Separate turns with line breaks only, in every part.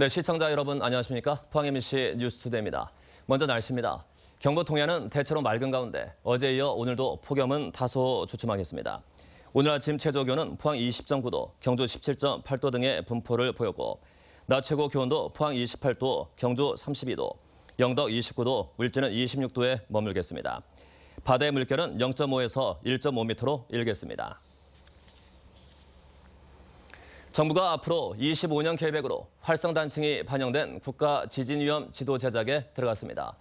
네, 시청자 여러분 안녕하십니까? 포항 MBC 뉴스투데이입니다. 먼저 날씨입니다. 경북 동해안은 대체로 맑은 가운데 어제 이어 오늘도 폭염은 다소 주춤하겠습니다. 오늘 아침 최저 기온은 포항 20.9도, 경주 17.8도 등의 분포를 보였고 낮 최고 기온도 포항 28도, 경주 32도, 영덕 29도, 울진은 26도에 머물겠습니다. 바다의 물결은 0.5에서 1.5m로 일겠습니다. 정부가 앞으로 25년 계획으로 활성단층이 반영된 국가 지진위험 지도 제작에 들어갔습니다.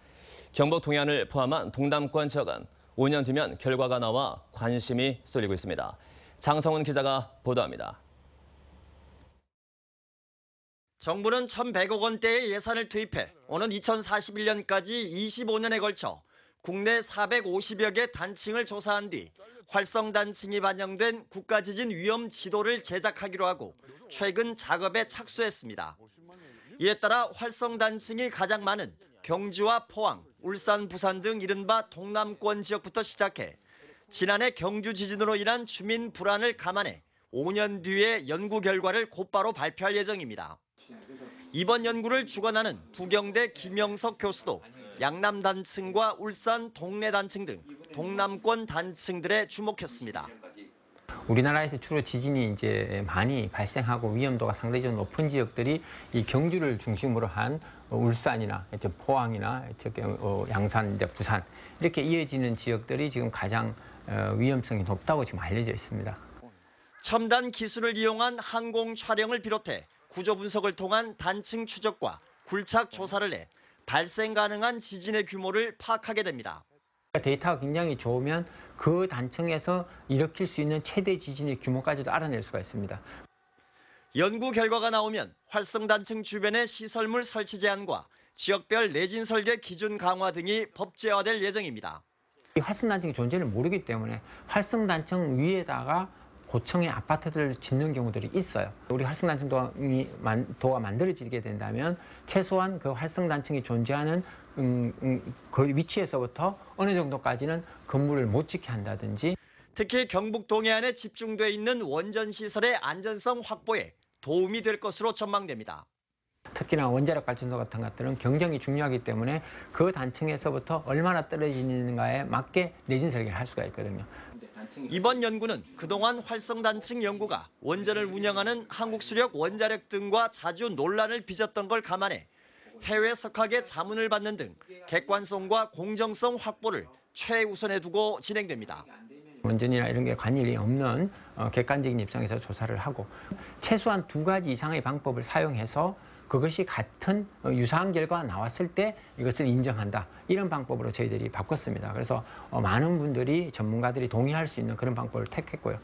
경북 동해안을 포함한 동남권 지역은 5년 뒤면 결과가 나와 관심이 쏠리고 있습니다. 장성훈 기자가 보도합니다.
정부는 1,100억 원대의 예산을 투입해 오는 2041년까지 25년에 걸쳐 국내 450여 개 단층을 조사한 뒤 활성 단층이 반영된 국가지진 위험 지도를 제작하기로 하고 최근 작업에 착수했습니다. 이에 따라 활성 단층이 가장 많은 경주와 포항, 울산, 부산 등 이른바 동남권 지역부터 시작해 지난해 경주 지진으로 인한 주민 불안을 감안해 5년 뒤에 연구 결과를 곧바로 발표할 예정입니다. 이번 연구를 주관하는 부경대 김영석 교수도 양남 단층과 울산 동래 단층 등 동남권 단층들에 주목했습니다.
우리나라에서 주로 지진이 이제 많이 발생하고 위험도가 상대적으로 높은 지역들이 이 경주를 중심으로 한 울산이나 이제 포항이나 저기 어, 양산, 이제 부산 이렇게 이어지는 지역들이 지금 가장 어, 위험성이 높다고 지금 알려져 있습니다.
첨단 기술을 이용한 항공 촬영을 비롯해 구조 분석을 통한 단층 추적과 굴착 조사를 해 발생 가능한 지진의 규모를 파악하게 됩니다.
데이터가 굉장히 좋으면 그 단층에서 일으킬 수 있는 최대 지진의 규모까지도 알아낼 수가 있습니다.
연구 결과가 나오면 활성 단층 주변의 시설물 설치 제한과 지역별 내진 설계 기준 강화 등이 법제화될 예정입니다.
이 활성단층의 존재를 모르기 때문에 활성단층 위에다가 고층의 아파트들을 짓는 경우들이 있어요. 우리 활성단층 도가 만들어지게 된다면 최소한 그 활성단층이 존재하는 음, 음, 그 위치에서부터 어느 정도까지는 건물을 못 짓게 한다든지
특히 경북 동해안에 집중돼 있는 원전 시설의 안전성 확보에 도움이 될 것으로 전망됩니다.
특히나 원자력 발전소 같은 것들은 경쟁이 중요하기 때문에 그 단층에서부터 얼마나 떨어지는가에 맞게 내진 설계를 할 수가 있거든요.
이번 연구는 그동안 활성 단층 연구가 원전을 운영하는 한국수력 원자력 등과 자주 논란을 빚었던 걸 감안해 해외 석학의 자문을 받는 등 객관성과 공정성 확보를 최우선에 두고 진행됩니다.
원전이나 이런 게 관일이 없는 어, 객관적인 입장에서 조사를 하고 최소한 두 가지 이상의 방법을 사용해서 그것이 같은 어, 유사한 결과가 나왔을 때 이것을 인정한다. 이런 방법으로 저희들이 바꿨습니다. 그래서 어, 많은 분들이 전문가들이 동의할 수 있는 그런 방법을 택했고요.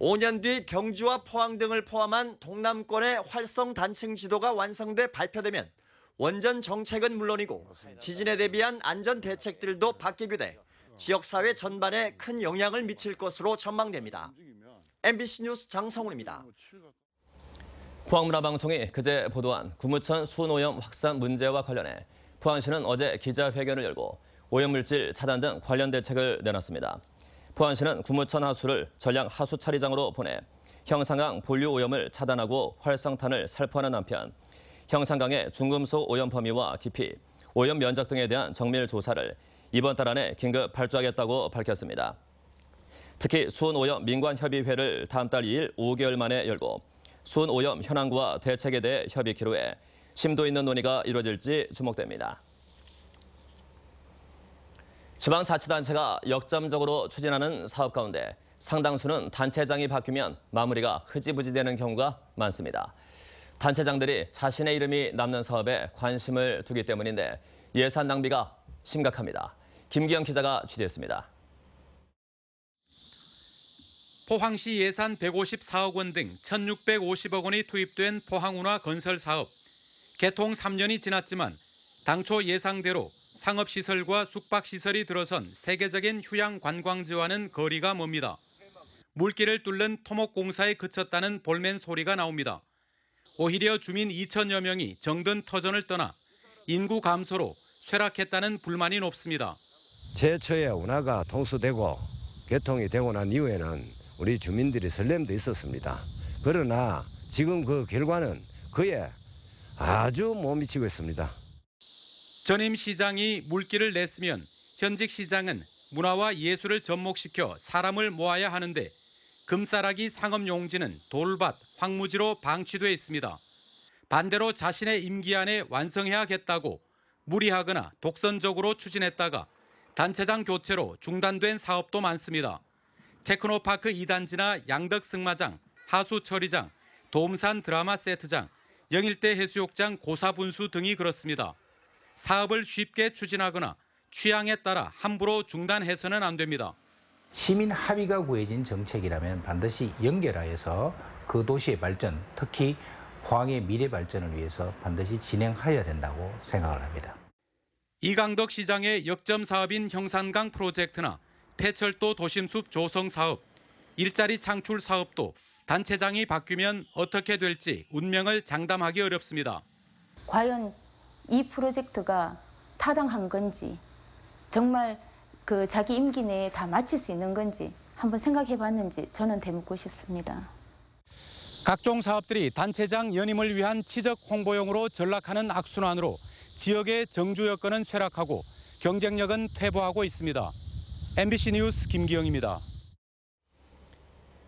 5년 뒤 경주와 포항 등을 포함한 동남권의 활성 단층 지도가 완성돼 발표되면 원전 정책은 물론이고 지진에 대비한 안전 대책들도 바뀌게 돼 지역사회 전반에 큰 영향을 미칠 것으로 전망됩니다. MBC 뉴스 장성훈입니다.
포항문화방송이 그제 보도한 구무천 수노염 확산 문제와 관련해 포항시는 어제 기자회견을 열고 오염물질 차단 등 관련 대책을 내놨습니다. 포항시는 구무천 하수를 전량 하수 처리장으로 보내 형상강 본류 오염을 차단하고 활성탄을 살포하는 한편 형상강의 중금속 오염 범위와 깊이, 오염 면적 등에 대한 정밀 조사를 이번 달 안에 긴급 발주하겠다고 밝혔습니다. 특히 수온오염 민관협의회를 다음 달 2일 5개월 만에 열고 수온오염 현황과 대책에 대해 협의키로 해 심도 있는 논의가 이루어질지 주목됩니다. 지방자치단체가 역점적으로 추진하는 사업 가운데 상당수는 단체장이 바뀌면 마무리가 흐지부지 되는 경우가 많습니다. 단체장들이 자신의 이름이 남는 사업에 관심을 두기 때문인데 예산 낭비가 심각합니다. 김기영 기자가 취재했습니다.
포항시 예산 154억 원 등 1,650억 원이 투입된 포항운하 건설 사업. 개통 3년이 지났지만 당초 예상대로 상업시설과 숙박시설이 들어선 세계적인 휴양 관광지와는 거리가 멉니다. 물길을 뚫는 토목공사에 그쳤다는 볼멘 소리가 나옵니다. 오히려 주민 2천여 명이 정든 터전을 떠나 인구 감소로 쇠락했다는 불만이 높습니다.
제초에 운하가 통수되고 개통이 되고 난 이후에는 우리 주민들이 설렘도 있었습니다. 그러나 지금 그 결과는 그에 아주 못 미치고 있습니다.
전임 시장이 물기를 냈으면 현직 시장은 문화와 예술을 접목시켜 사람을 모아야 하는데 금싸라기 상업 용지는 돌밭, 황무지로 방치돼 있습니다. 반대로 자신의 임기 안에 완성해야겠다고 무리하거나 독선적으로 추진했다가 단체장 교체로 중단된 사업도 많습니다. 테크노파크 2단지나 양덕 승마장, 하수 처리장, 도움산 드라마 세트장, 영일대 해수욕장 고사분수 등이 그렇습니다. 사업을 쉽게 추진하거나 취향에 따라 함부로 중단해서는 안 됩니다.
시민 합의가 구해진 정책이라면 반드시 연결하여서 그 도시의 발전, 특히 포항의 미래 발전을 위해서 반드시 진행해야 된다고 생각을 합니다.
이강덕 시장의 역점 사업인 형산강 프로젝트나 폐철도 도심숲 조성 사업, 일자리 창출 사업도 단체장이 바뀌면 어떻게 될지 운명을 장담하기 어렵습니다.
과연 이 프로젝트가 타당한 건지 정말 그 자기 임기 내에 다 마칠 수 있는 건지 한번 생각해 봤는지 저는 되묻고 싶습니다.
각종 사업들이 단체장 연임을 위한 치적 홍보용으로 전락하는 악순환으로 지역의 정주 여건은 쇠락하고 경쟁력은 퇴보하고 있습니다. MBC 뉴스 김기영입니다.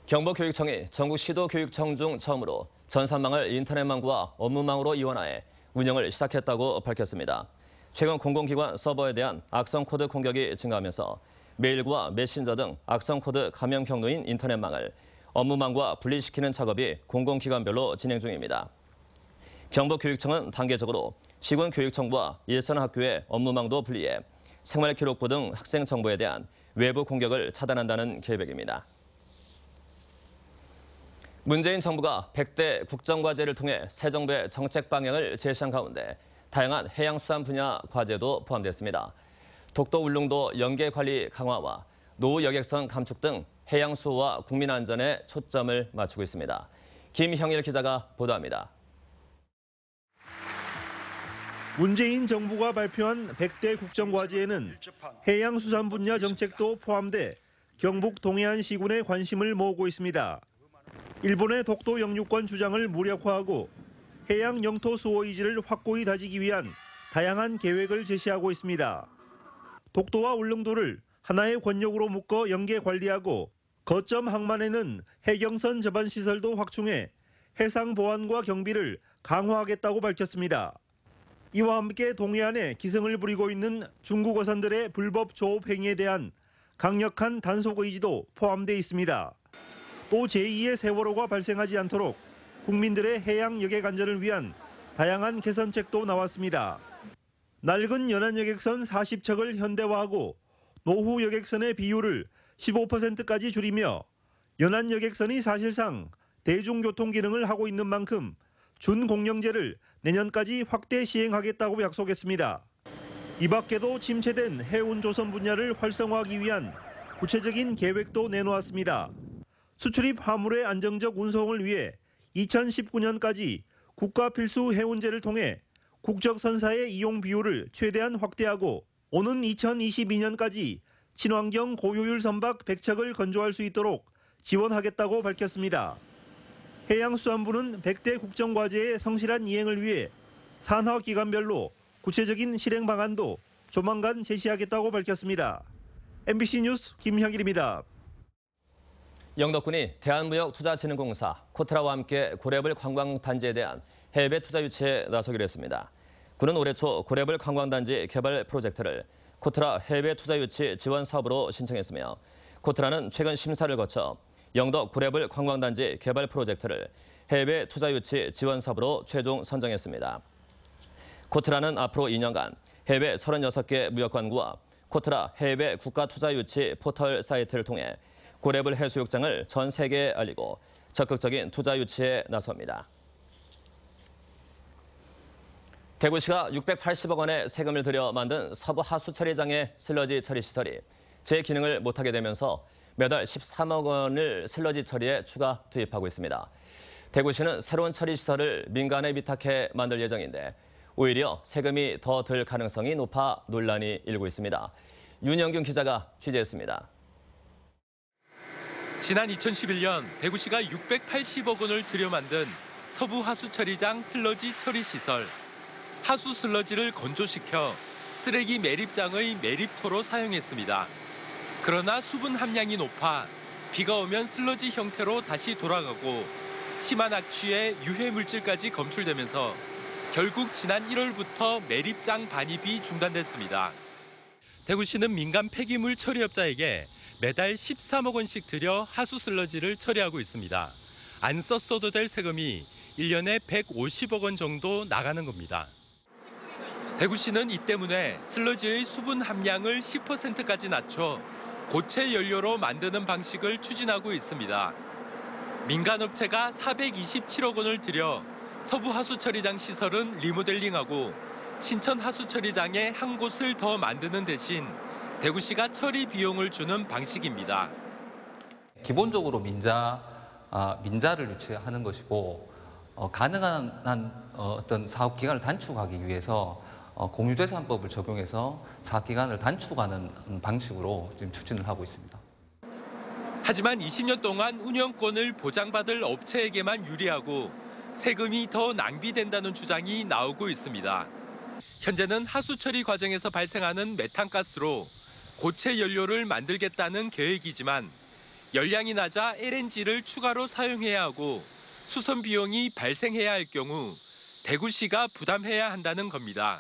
경북교육청이 전국 시도교육청 중 처음으로 전산망을 인터넷망과 업무망으로 이원화해 운영을 시작했다고 밝혔습니다. 최근 공공기관 서버에 대한 악성 코드 공격이 증가하면서 메일과 메신저 등 악성 코드 감염 경로인 인터넷망을 업무망과 분리시키는 작업이 공공기관별로 진행 중입니다. 경북교육청은 단계적으로 시군교육청과 일선학교의 업무망도 분리해 생활기록부 등 학생 정보에 대한 외부 공격을 차단한다는 계획입니다. 문재인 정부가 100대 국정과제를 통해 새 정부의 정책 방향을 제시한 가운데 다양한 해양수산 분야 과제도 포함됐습니다. 독도 울릉도 연계 관리 강화와 노후 여객선 감축 등 해양 수호와 국민 안전에 초점을 맞추고 있습니다. 김형일 기자가 보도합니다.
문재인 정부가 발표한 100대 국정과제에는 해양수산 분야 정책도 포함돼 경북 동해안 시군의 관심을 모으고 있습니다. 일본의 독도 영유권 주장을 무력화하고 해양 영토 수호 의지를 확고히 다지기 위한 다양한 계획을 제시하고 있습니다. 독도와 울릉도를 하나의 권역으로 묶어 연계 관리하고 거점 항만에는 해경선 접안 시설도 확충해 해상 보안과 경비를 강화하겠다고 밝혔습니다. 이와 함께 동해안에 기승을 부리고 있는 중국 어선들의 불법 조업 행위에 대한 강력한 단속 의지도 포함돼 있습니다. 또 제2의 세월호가 발생하지 않도록 국민들의 해양 여객 안전을 위한 다양한 개선책도 나왔습니다. 낡은 연안 여객선 40척을 현대화하고 노후 여객선의 비율을 15%까지 줄이며 연안 여객선이 사실상 대중교통 기능을 하고 있는 만큼 준공영제를 내년까지 확대 시행하겠다고 약속했습니다. 이 밖에도 침체된 해운 조선 분야를 활성화하기 위한 구체적인 계획도 내놓았습니다. 수출입 화물의 안정적 운송을 위해 2019년까지 국가 필수 해운제를 통해 국적 선사의 이용 비율을 최대한 확대하고 오는 2022년까지 친환경 고효율 선박 100척을 건조할 수 있도록 지원하겠다고 밝혔습니다. 해양수산부는 100대 국정과제의 성실한 이행을 위해 산하 기관별로 구체적인 실행 방안도 조만간 제시하겠다고 밝혔습니다. MBC 뉴스 김형일입니다.
영덕군이 대한무역투자진흥공사 코트라와 함께 고래불 관광단지에 대한 해외 투자 유치에 나서기로 했습니다. 군은 올해 초 고래불 관광단지 개발 프로젝트를 코트라 해외 투자 유치 지원 사업으로 신청했으며 코트라는 최근 심사를 거쳐 영덕 고래불 관광단지 개발 프로젝트를 해외 투자 유치 지원 사업으로 최종 선정했습니다. 코트라는 앞으로 2년간 해외 36개 무역관과 코트라 해외 국가 투자 유치 포털 사이트를 통해 고래불 해수욕장을 전 세계에 알리고 적극적인 투자 유치에 나섭니다. 대구시가 680억 원의 세금을 들여 만든 서부 하수 처리장의 슬러지 처리 시설이 제 기능을 못하게 되면서 매달 13억 원을 슬러지 처리에 추가 투입하고 있습니다. 대구시는 새로운 처리 시설을 민간에 위탁해 만들 예정인데 오히려 세금이 더 들 가능성이 높아 논란이 일고 있습니다. 윤영균 기자가 취재했습니다.
지난 2011년 대구시가 680억 원을 들여 만든 서부 하수 처리장 슬러지 처리 시설. 하수 슬러지를 건조시켜 쓰레기 매립장의 매립토로 사용했습니다. 그러나 수분 함량이 높아 비가 오면 슬러지 형태로 다시 돌아가고 심한 악취에 유해 물질까지 검출되면서 결국 지난 1월부터 매립장 반입이 중단됐습니다. 대구시는 민간 폐기물 처리업자에게 매달 13억 원씩 들여 하수 슬러지를 처리하고 있습니다. 안 썼어도 될 세금이 1년에 150억 원 정도 나가는 겁니다. 대구시는 이 때문에 슬러지의 수분 함량을 10%까지 낮춰 고체 연료로 만드는 방식을 추진하고 있습니다. 민간업체가 427억 원을 들여 서부 하수처리장 시설은 리모델링하고 신천 하수처리장에 한 곳을 더 만드는 대신 대구시가 처리 비용을 주는 방식입니다.
기본적으로 민자 아, 민자를 유치하는 것이고 어, 가능한 한 어, 어떤 사업 기간을 단축하기 위해서 어, 공유재산법을 적용해서 사업 기간을 단축하는 방식으로 지금 추진을 하고 있습니다.
하지만 20년 동안 운영권을 보장받을 업체에게만 유리하고 세금이 더 낭비된다는 주장이 나오고 있습니다. 현재는 하수 처리 과정에서 발생하는 메탄가스로 고체 연료를 만들겠다는 계획이지만 열량이 낮아 LNG를 추가로 사용해야 하고 수선 비용이 발생해야 할 경우 대구시가 부담해야 한다는 겁니다.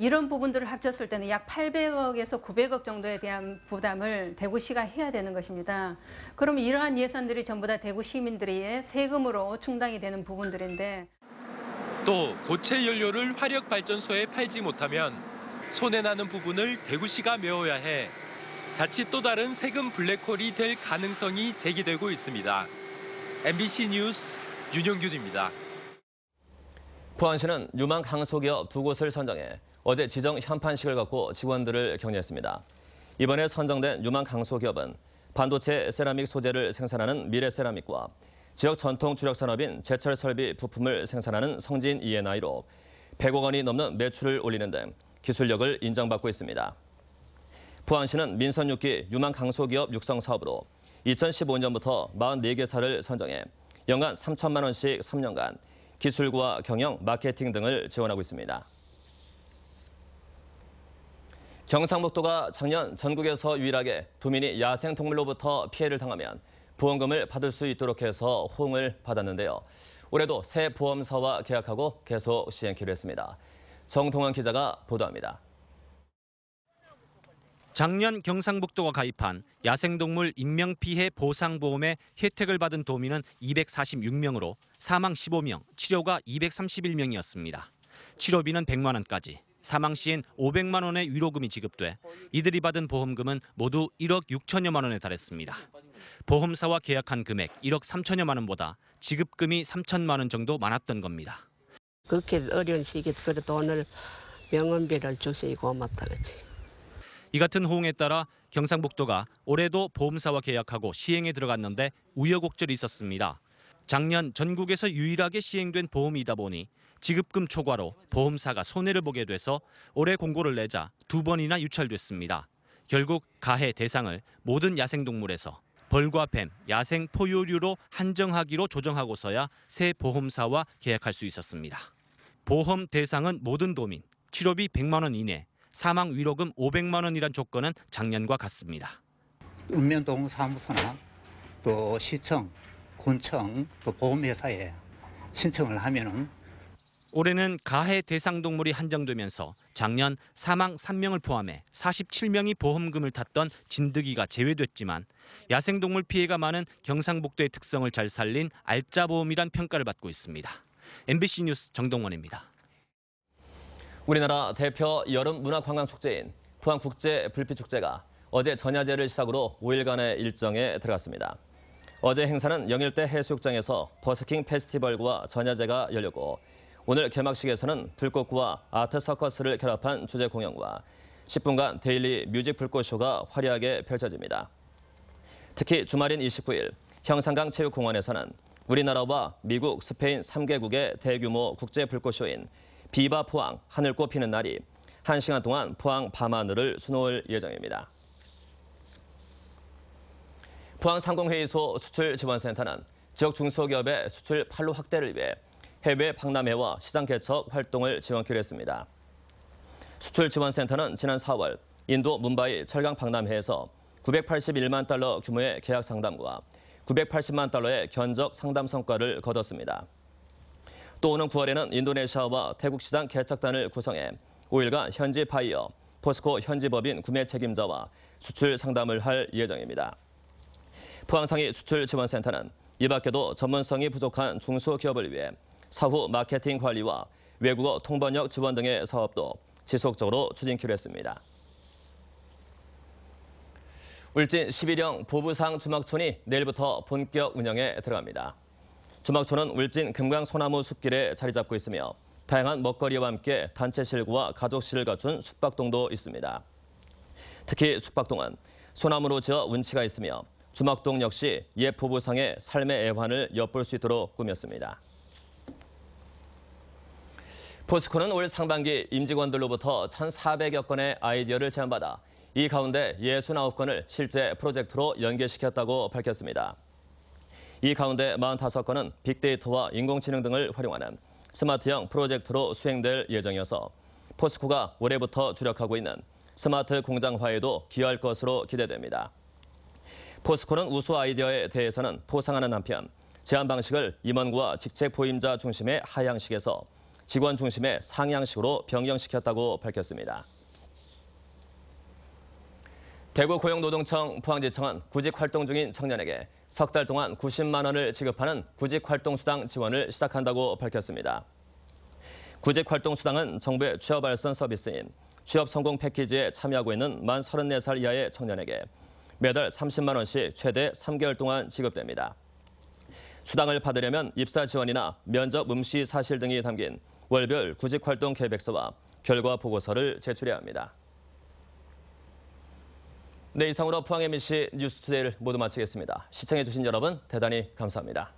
이런 부분들을 합쳤을 때는 약 800억에서 900억 정도에 대한 부담을 대구시가 해야 되는 것입니다. 그러면 이러한 예산들이 전부 다 대구 시민들의 세금으로 충당이 되는 부분들인데
또 고체 연료를 화력 발전소에 팔지 못하면 손해 나는 부분을 대구시가 메워야 해 자칫 또 다른 세금 블랙홀이 될 가능성이 제기되고 있습니다. MBC 뉴스 윤영균입니다.
포항시는 유망 강소기업 두 곳을 선정해 어제 지정 현판식을 갖고 직원들을 격려했습니다. 이번에 선정된 유망 강소 기업은 반도체 세라믹 소재를 생산하는 미래세라믹과 지역 전통 주력 산업인 제철 설비 부품을 생산하는 성진 E&I로 100억 원이 넘는 매출을 올리는 등 기술력을 인정받고 있습니다. 포항시는 민선 6기 유망 강소기업 육성 사업으로 2015년부터 44개사를 선정해 연간 3천만 원씩 3년간 기술과 경영, 마케팅 등을 지원하고 있습니다. 경상북도가 작년 전국에서 유일하게 도민이 야생 동물로부터 피해를 당하면 보험금을 받을 수 있도록 해서 호응을 받았는데요. 올해도 새 보험사와 계약하고 계속 시행키로 했습니다. 정동환 기자가 보도합니다.
작년 경상북도가 가입한 야생동물 인명피해 보상보험의 혜택을 받은 도민은 246명으로 사망 15명, 치료가 231명이었습니다. 치료비는 100만 원까지, 사망 시엔 500만 원의 위로금이 지급돼 이들이 받은 보험금은 모두 1억 6천여만 원에 달했습니다. 보험사와 계약한 금액 1억 3천여만 원보다 지급금이 3천만 원 정도 많았던 겁니다.
그렇게 어려운 시기에 그래 돈을 명언비를 주시고 고맙다 그지.
이 같은 호응에 따라 경상북도가 올해도 보험사와 계약하고 시행에 들어갔는데 우여곡절이 있었습니다. 작년 전국에서 유일하게 시행된 보험이다 보니 지급금 초과로 보험사가 손해를 보게 돼서 올해 공고를 내자 두 번이나 유찰됐습니다. 결국 가해 대상을 모든 야생동물에서 벌과 뱀, 야생 포유류로 한정하기로 조정하고서야 새 보험사와 계약할 수 있었습니다. 보험 대상은 모든 도민, 치료비 100만 원 이내, 사망 위로금 500만 원이란 조건은 작년과 같습니다.
읍면동 사무소나 또 시청, 군청, 또 보험회사에 신청을 하면은
올해는 가해 대상 동물이 한정되면서 작년 사망 3명을 포함해 47명이 보험금을 탔던 진드기가 제외됐지만 야생동물 피해가 많은 경상북도의 특성을 잘 살린 알짜보험이란 평가를 받고 있습니다. MBC 뉴스 정동원입니다.
우리나라 대표 여름 문화관광축제인 포항국제불빛축제가 어제 전야제를 시작으로 5일간의 일정에 들어갔습니다. 어제 행사는 영일대 해수욕장에서 버스킹 페스티벌과 전야제가 열렸고 오늘 개막식에서는 불꽃과 아트 서커스를 결합한 주제 공연과 10분간 데일리 뮤직 불꽃쇼가 화려하게 펼쳐집니다. 특히 주말인 29일 형산강 체육공원에서는 우리나라와 미국, 스페인 3개국의 대규모 국제 불꽃쇼인 비바 포항 하늘꽃 피는 날이 1시간 동안 포항 밤하늘을 수놓을 예정입니다. 포항 상공회의소 수출지원센터는 지역 중소기업의 수출 판로 확대를 위해 해외 박람회와 시장 개척 활동을 지원키로 했습니다. 수출 지원센터는 지난 4월 인도 문바이 철강 박람회에서 981만 달러 규모의 계약 상담과 980만 달러의 견적 상담 성과를 거뒀습니다. 또 오는 9월에는 인도네시아와 태국 시장 개척단을 구성해 5일간 현지 바이어, 포스코 현지 법인 구매 책임자와 수출 상담을 할 예정입니다. 포항상이 수출 지원센터는 이 밖에도 전문성이 부족한 중소기업을 위해 사후 마케팅 관리와 외국어 통번역 지원 등의 사업도 지속적으로 추진키로 했습니다. 울진 11형 보부상 주막촌이 내일부터 본격 운영에 들어갑니다. 주막촌은 울진 금강 소나무 숲길에 자리 잡고 있으며 다양한 먹거리와 함께 단체실과 가족실을 갖춘 숙박동도 있습니다. 특히 숙박동은 소나무로 지어 운치가 있으며 주막동 역시 옛 부부상의 삶의 애환을 엿볼 수 있도록 꾸몄습니다. 포스코는 올 상반기 임직원들로부터 1,400여 건의 아이디어를 제안받아 이 가운데 69건을 실제 프로젝트로 연계시켰다고 밝혔습니다. 이 가운데 45건은 빅데이터와 인공지능 등을 활용하는 스마트형 프로젝트로 수행될 예정이어서 포스코가 올해부터 주력하고 있는 스마트 공장화에도 기여할 것으로 기대됩니다. 포스코는 우수 아이디어에 대해서는 포상하는 한편 제안 방식을 임원과 직책 보임자 중심의 하향식에서 직원 중심의 상향식으로 변경시켰다고 밝혔습니다. 대구 고용노동청 포항지청은 구직 활동 중인 청년에게 석 달 동안 90만 원을 지급하는 구직 활동 수당 지원을 시작한다고 밝혔습니다. 구직 활동 수당은 정부의 취업 알선 서비스인 취업 성공 패키지에 참여하고 있는 만 34살 이하의 청년에게 매달 30만 원씩 최대 3개월 동안 지급됩니다. 수당을 받으려면 입사 지원이나 면접 음시 사실 등이 담긴 월별 구직 활동 계획서와 결과 보고서를 제출해야 합니다. 네, 이상으로 포항 MBC 뉴스투데이를 모두 마치겠습니다. 시청해주신 여러분 대단히 감사합니다.